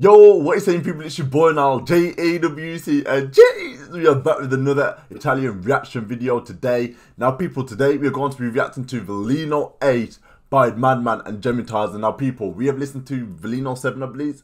Yo, what is saying people, it's your boy now, JAWC, and we are back with another Italian reaction video today. Now people, today we are going to be reacting to Veleno 8 by Madman and Gemitars. And now people, we have listened to Veleno 7 I believe,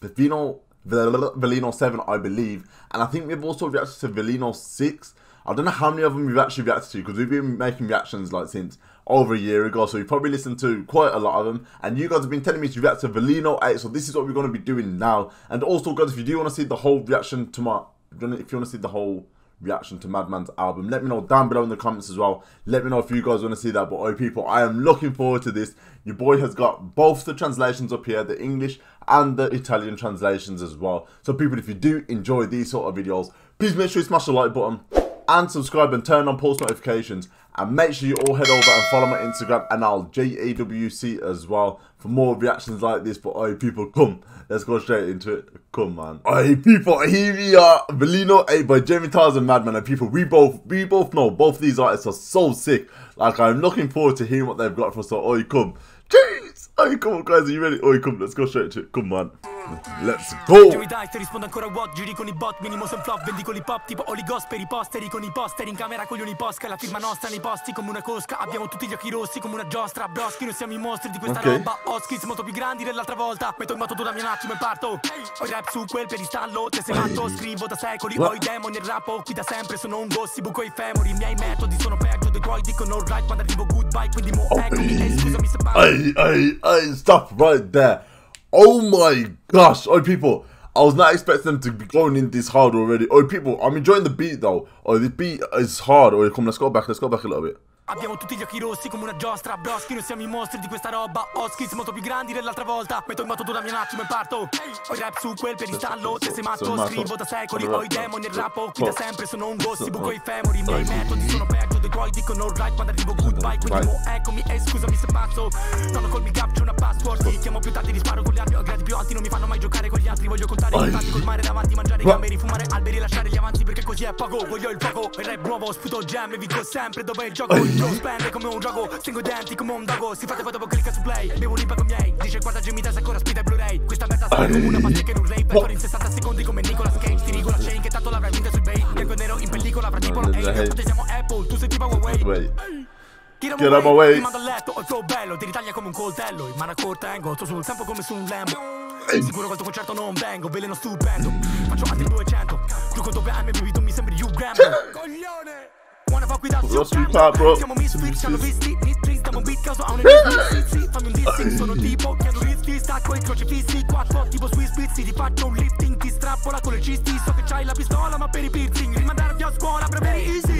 Veleno, Veleno 7 I believe, and I think we've also reacted to Veleno 6. I don't know how many of them we've actually reacted to, because we've been making reactions like since over a year ago, so you probably listened to quite a lot of them. And you guys have been telling me to react to Veleno 8, so this is what we're going to be doing now. And also, guys, if you do want to see the whole reaction to my, if you want to see the whole reaction to Madman's album, let me know down below in the comments as well. Let me know if you guys want to see that. But oh, people, I am looking forward to this. Your boy has got both the translations up here, the English and the Italian translations as well. So, people, if you do enjoy these sort of videos, please make sure you smash the like button and subscribe and turn on post notifications. And make sure you all head over and follow my Instagram and I'll JAWC as well for more reactions like this. But hey people, come, let's go straight into it. Come man. Hey people, here we are. Veleno 8 by Gemitars and Madman. And people, we both we both know both these artists are so sick. Like I'm looking forward to hearing what they've got for us. So oh come. Jeez! Oh come on guys, are you ready? Oh come, let's go straight to it. Come man. Let's go! dai, ti rispondo ancora what Giri con i bot, minimo sem flop Vendi con l'hip hop tipo oligos per i posteri Con i posteri in camera con gli uniposca La firma nostra nei posti come una cosca Abbiamo tutti gli occhi rossi come una giostra Broschi, noi siamo i mostri di questa okay. roba Ho skills molto più grandi dell'altra volta Metto in moto dammi un attimo e parto Ho il rap su quel per istallo Te sei matto, scrivo da secoli Ho i demoni e il rap qui da sempre Sono un gossi, buco i femori I miei metodi sono peggio dei tuoi Dicono right quando arrivo goodbye Quindi mo eccomi E scusami se parlo Ehi, ehi, ehi, stop right there Oh my gosh. Oh, people. I was not expecting them to be going in this hard already. Oh, people. I'm enjoying the beat, though. Oh, the beat is hard. Oh, come, let's go back. Let's go back a little bit. Abbiamo tutti gli occhi rossi come una giostra Broschi, noi siamo i mostri di questa roba oh, Ho skills molto più grandi dell'altra volta Metto in moto tu dammi un attimo e parto Ho il rap su quel per Se sei matto scrivo da secoli Ho i demoni e il rap Qui da sempre sono un gossi Buco i femori I miei metodi sono peggio dei tuoi Dicono right quando arrivo goodbye. Quindi mo eccomi e scusami se pazzo Sono col make up c'è una password Ti chiamo più tardi risparo con gli armi Ho gradi più alti non mi fanno mai giocare con gli altri. Voglio contare i fatti col mare davanti Mangiare i gamberi, fumare alberi Lasciare gli avanti perché così è poco. Voglio il fuoco Il rap nuovo sputo gem E vinco sempre dove gioco Il flow spende come un un gioco. Stringo i denti come un dago Si fate poi dopo clicca su play. Bevo l'impago miei. Dice guarda gemita se ancora spida Blu-ray. Questa merda sta come una parte che non rave Ancora in 60 secondi come Nicolas Cage. Ti dico la chain che tanto l'avrai vinta sul bait. Bianco e nero in pellicola avrà tipo la siamo Apple. Tu sei tipo Huawei Get out my way. Mando a letto, ho il flow bello, ti ritaglia come un coltello. In mana corta, engo, sto sul tempo come su un Lambo. Sicuro col tuo concerto non vengo, veleno stupendo. Faccio altri 200. Tu con doppia M, baby, tu mi sembri Hugh Grant. Coglione! Wanna fuck without you Sweet Pop, bro. Siamo misfit, ci hanno visti stiamo beat causa a un sì, Fammi un dissing, sono tipo hanno rischi, stacco i crocifissi Quattro tipo Swiss Pizzi Ti faccio un lifting, ti strappola con le cisti So che c'hai la pistola ma per i piercing Rimandarvi a scuola, preveri easy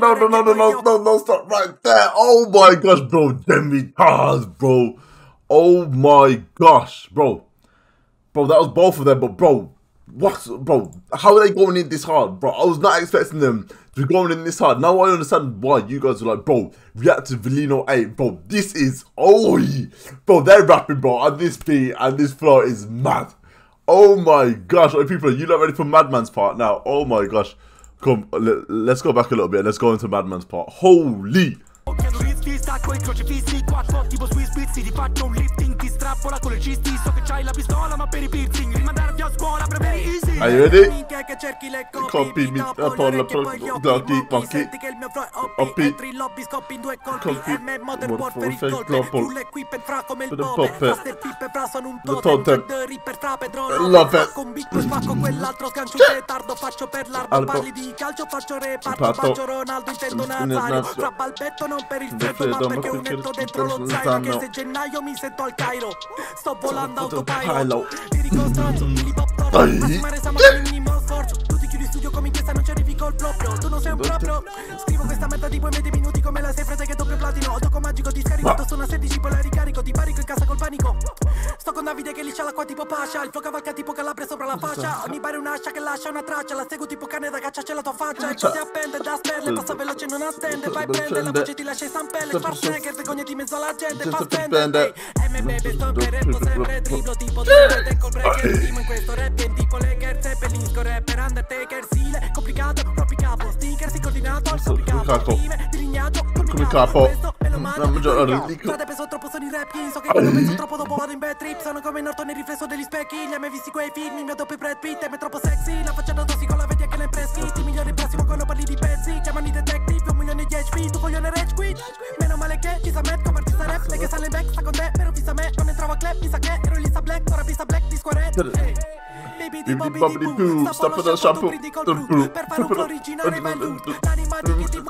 No, no, no, no, no, no, no, stop right there Oh my gosh, bro Demi Tars, bro Oh my gosh, bro Bro, that was both of them, but bro what, bro? How are they going in this hard, bro? I was not expecting them to be going in this hard. Now I understand why you guys are like, bro, react to Veleno 8, bro. This is, oh, bro, they're rapping, bro, and this beat and this flow is mad. Oh my gosh, oh, people, you not ready for Madman's part now? Oh my gosh. Come, let, us go back a little bit. Let's go into Madman's part. Holy. Per Are you ready? copie Mi tappo l'orecchio poi gli occhi Senti che il mio flow è OP Entri in lobby scoppi in due colpi M Modern Warfare fra sono un totem The per Parli di calcio faccio reparto Faccio Ronaldo intendo Nazario Fra balbetto non per il freddo ma perché un netto dentro lo zaino Che se gennaio mi sento al Cairo Sto volando autopilot. Per sforzo Tu ti chiudi Tu non sei un proprio Scrivo questa merda di poi 20 minuti come la sei frate che doppio platino tocco magico ti scarico Sono a 16 poi la ricarico Ti parico in casa col panico Sto con Davide che liscia l'acqua tipo Pascia Il flow cavalca tipo Calabria sopra la faccia Ogni un'ascia che lascia una traccia La seguo tipo cane da caccia c'è la tua faccia E ciò si appende da sperle Passa veloce non attende Vai prende la voce ti lascia in stampelle Schwarzenegger vergognati in mezzo alla gente Fa spendere MBB sto per repo sempre Driblo tipo Dribble Col breaker primo in questo rap Tipo Lakers Zeppelinsko rapper Undertaker Stile complicato Propri capo. Sticker si coordinato al capo Prime Dilignato Come capo Frate peso troppo sono i rap king So che quando penso troppo dopo vado in bad trip Sono come Norton nel riflesso degli specchi. Li hai mai visti quei film? Il mio doppio Brad Pitt me troppo sexy. La faccia da tossico la vedi anche nel press kit I migliori prossimo quando parli di pezzi Chiamano i detective Un milione di HP Tu coglione rage quit me Non entravo a club Mi sa che ero lista black Ora black di squaret Baby di Bobby di Boo Sta con lo shampoo Per fare un originale venduto L'animati che ti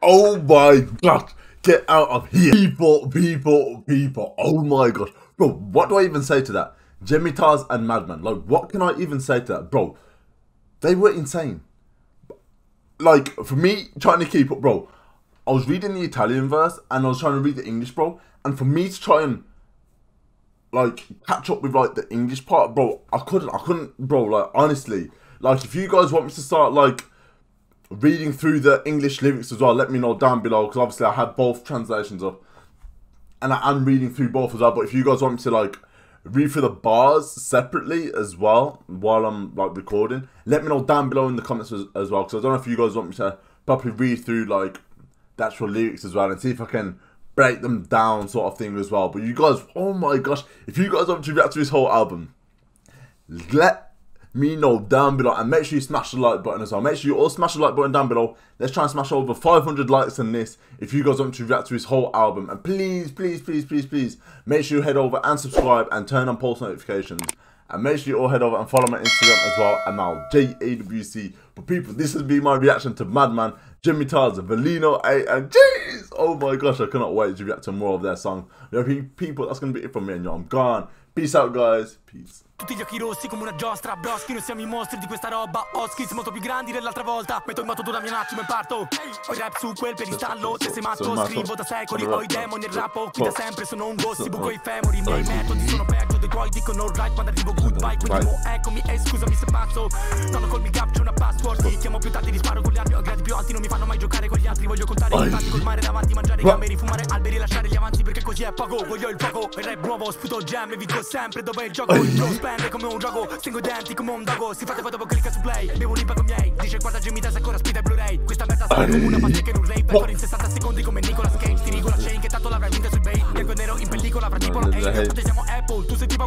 oh my god, get out of here. People, people, people. Oh my gosh. Bro, what do I even say to that? Jimmy Tars and Madman. Like, what can I even say to that? Bro, they were insane. Like, for me, trying to keep up, bro, I was reading the Italian verse and I was trying to read the English, bro. And for me to try and like catch up with like the English part, bro, I couldn't, I couldn't, bro. Like honestly, like if you guys want me to start like reading through the English lyrics as well, let me know down below because obviously I had both translations up, and I am reading through both as well. But if you guys want me to like read through the bars separately as well while I'm like recording, let me know down below in the comments as, as well because I don't know if you guys want me to properly read through like the actual lyrics as well and see if I can break them down sort of thing as well. But you guys, oh my gosh, if you guys want to react to this whole album, let me know down below and make sure you smash the like button as well. Make sure you all smash the like button down below. Let's try and smash over 500 likes on this if you guys want to react to his whole album. And please, please, please, please, please make sure you head over and subscribe and turn on post notifications. And make sure you all head over and follow my Instagram as well, and now JAWC. But people, this has been my reaction to Madman, Jimmy Tars, Valino, A, and jeez, oh my gosh, I cannot wait to react to more of their song. People, that's gonna be it from me, and yo, I'm gone. Peace out, guys. Peace. Tutti gli occhi rossi come una giostra Broschi, noi siamo i mostri di questa roba Ho skills molto più grandi dell'altra volta Metto in moto tu da mia un attimo e parto Ho rap su quel pedistallo Se sei matto scrivo da secoli Ho i demoni e rappo Qui da sempre sono un gossi Buco i femori I miei metodi sono peggio tuoi Dicono right quando arrivo goodbye. Quindi mo eccomi e scusami se pazzo Non ho col mi cap c'è una password Ti chiamo più tardi risparo con gli armi Ho gradi più alti non mi fanno mai giocare con gli altri Voglio contare i fatti col mare davanti Mangiare gameri, fumare alberi Lasciare gli avanti perché così è poco. Voglio il poco Il rap nuovo sputo gem E vinco sempre dove il gioco. Il flow spende come un gioco Stringo i denti come un dago Si fate poi dopo clicca su play Bevo un con miei. Dice guarda Jimmy Tess ancora spita e Blu-ray. Questa merda sarà come una pace che non rave Per in 60 secondi come Nicolas Cage. Ti dico la chain che tanto l'avrai vinta sui bay Bianco e nero in pellicola Fra tipo la Apple. Tu sei tipo